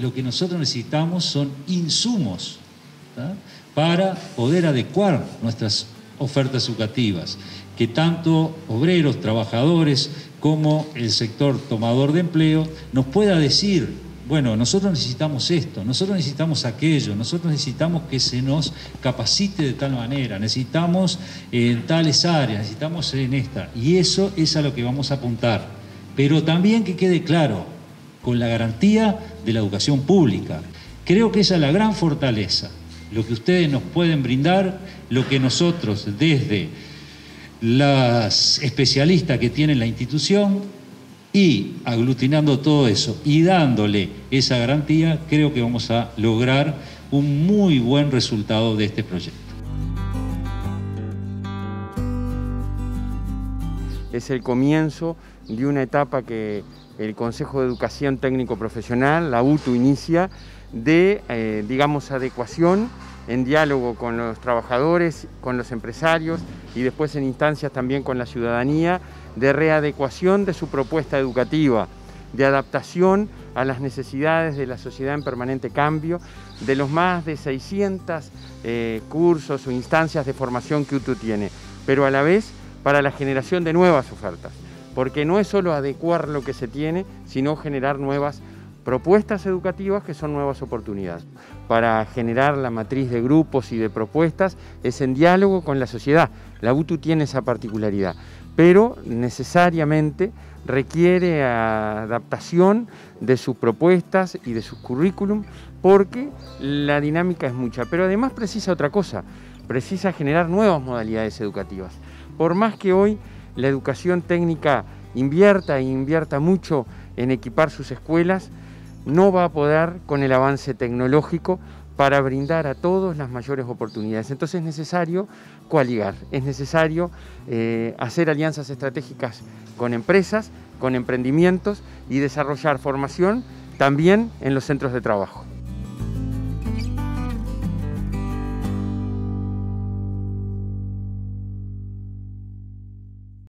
lo que nosotros necesitamos son insumos para poder adecuar nuestras ofertas educativas, que tanto obreros, trabajadores, como el sector tomador de empleo nos pueda decir, bueno, nosotros necesitamos esto, nosotros necesitamos aquello, nosotros necesitamos que se nos capacite de tal manera, necesitamos en tales áreas, necesitamos en esta. Y eso es a lo que vamos a apuntar. Pero también que quede claro, con la garantía de la educación pública. Creo que esa es la gran fortaleza, lo que ustedes nos pueden brindar, lo que nosotros desde las especialistas que tiene la institución y aglutinando todo eso y dándole esa garantía, creo que vamos a lograr un muy buen resultado de este proyecto. Es el comienzo de una etapa que el Consejo de Educación Técnico Profesional, la UTU, inicia de, eh, digamos, adecuación en diálogo con los trabajadores, con los empresarios y después en instancias también con la ciudadanía de readecuación de su propuesta educativa, de adaptación a las necesidades de la sociedad en permanente cambio, de los más de 600 eh, cursos o instancias de formación que UTU tiene, pero a la vez para la generación de nuevas ofertas, porque no es solo adecuar lo que se tiene, sino generar nuevas propuestas educativas que son nuevas oportunidades. Para generar la matriz de grupos y de propuestas es en diálogo con la sociedad. La UTU tiene esa particularidad, pero necesariamente requiere adaptación de sus propuestas y de sus currículum porque la dinámica es mucha, pero además precisa otra cosa, precisa generar nuevas modalidades educativas. Por más que hoy la educación técnica invierta e invierta mucho en equipar sus escuelas, no va a poder con el avance tecnológico para brindar a todos las mayores oportunidades. Entonces es necesario coaligar, es necesario eh, hacer alianzas estratégicas con empresas, con emprendimientos y desarrollar formación también en los centros de trabajo.